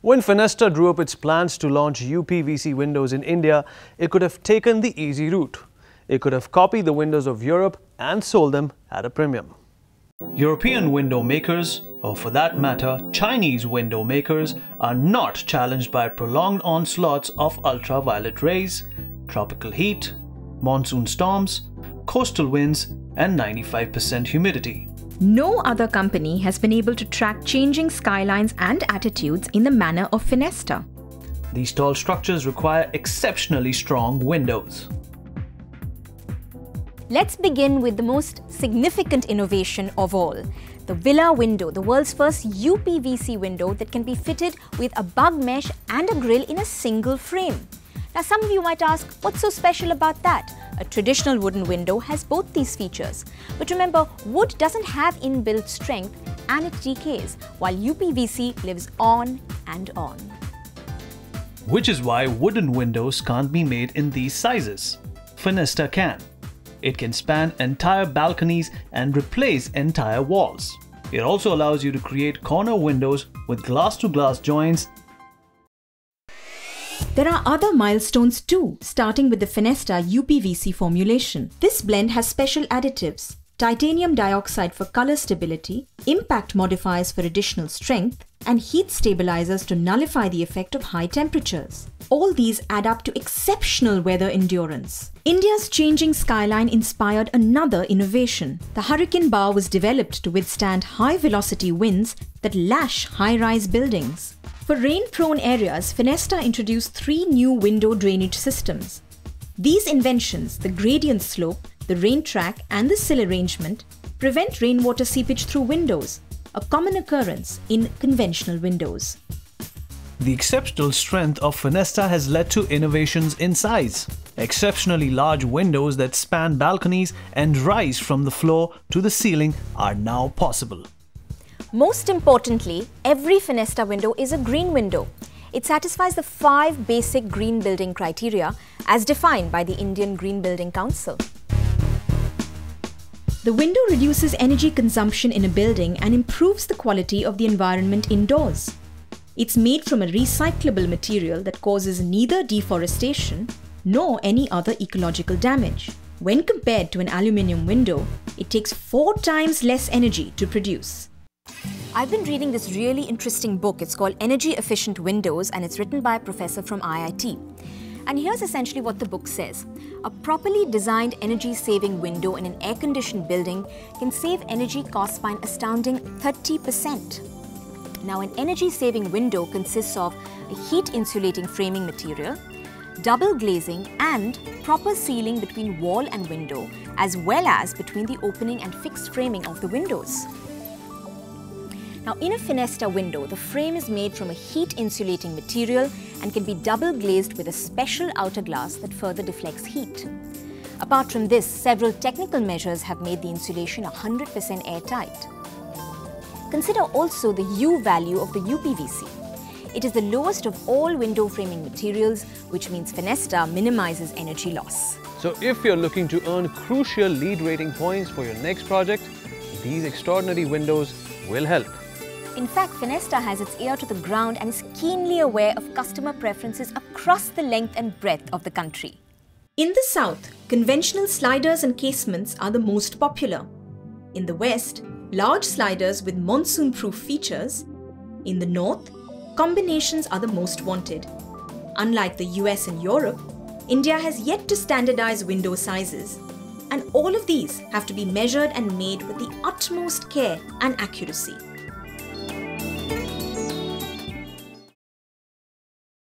When Fenesta drew up its plans to launch UPVC windows in India, it could have taken the easy route. It could have copied the windows of Europe and sold them at a premium. European window makers, or for that matter, Chinese window makers, are not challenged by prolonged onslaughts of ultraviolet rays, tropical heat, monsoon storms, coastal winds, and 95% humidity. No other company has been able to track changing skylines and attitudes in the manner of Fenesta. These tall structures require exceptionally strong windows. Let's begin with the most significant innovation of all the Villa window, the world's first UPVC window that can be fitted with a bug mesh and a grille in a single frame. Now, some of you might ask, what's so special about that? A traditional wooden window has both these features. But remember, wood doesn't have inbuilt strength and it decays, while UPVC lives on and on. Which is why wooden windows can't be made in these sizes. Fenesta can. It can span entire balconies and replace entire walls. It also allows you to create corner windows with glass to glass joints there are other milestones too, starting with the Fenesta UPVC formulation. This blend has special additives, titanium dioxide for color stability, impact modifiers for additional strength, and heat stabilizers to nullify the effect of high temperatures. All these add up to exceptional weather endurance. India's changing skyline inspired another innovation. The Hurricane Bar was developed to withstand high velocity winds that lash high rise buildings. For rain-prone areas, Fenesta introduced three new window drainage systems. These inventions, the gradient slope, the rain track and the sill arrangement, prevent rainwater seepage through windows, a common occurrence in conventional windows. The exceptional strength of Fenesta has led to innovations in size. Exceptionally large windows that span balconies and rise from the floor to the ceiling are now possible. Most importantly, every Fenesta window is a green window. It satisfies the five basic green building criteria as defined by the Indian Green Building Council. The window reduces energy consumption in a building and improves the quality of the environment indoors. It's made from a recyclable material that causes neither deforestation nor any other ecological damage. When compared to an aluminium window, it takes four times less energy to produce. I've been reading this really interesting book. It's called Energy Efficient Windows and it's written by a professor from IIT. And here's essentially what the book says. A properly designed energy saving window in an air conditioned building can save energy costs by an astounding 30%. Now, an energy saving window consists of a heat insulating framing material, double glazing, and proper sealing between wall and window, as well as between the opening and fixed framing of the windows. Now in a Fenesta window, the frame is made from a heat insulating material and can be double glazed with a special outer glass that further deflects heat. Apart from this, several technical measures have made the insulation 100% airtight. Consider also the U value of the UPVC. It is the lowest of all window framing materials, which means Fenesta minimizes energy loss. So if you're looking to earn crucial LEED rating points for your next project, these extraordinary windows will help. In fact, Fenesta has its ear to the ground and is keenly aware of customer preferences across the length and breadth of the country. In the south, conventional sliders and casements are the most popular. In the west, large sliders with monsoon proof features. In the north, combinations are the most wanted. Unlike the US and Europe, India has yet to standardize window sizes. And all of these have to be measured and made with the utmost care and accuracy.